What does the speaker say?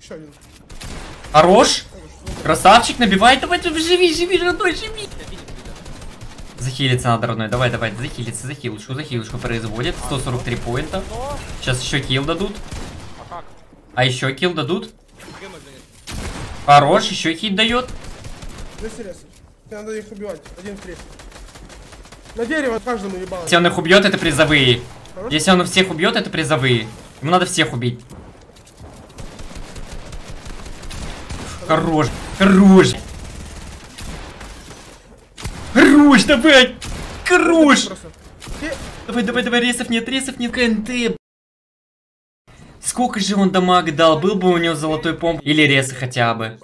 Еще один. Хорош. Красавчик, набивай, давай, давай, живи, живи, родной, живи. Захилиться надо, родной, давай, давай, захилиться, захилочку, захилочку производит. 143 поинта. Сейчас еще килл дадут. А? А еще килл дадут. Хорош, еще хит дает. Надо их убивать. Один. На дерево каждому ебало. Если он их убьет, это призовые. Если он всех убьет, это призовые. Ему надо всех убить. Хорош, хорош. Хорош, давай. Хорош. Давай, давай, давай, ресов нет, ресов нет, КНТ. Сколько же он дамаг дал? Был бы у него золотой помп или ресы хотя бы.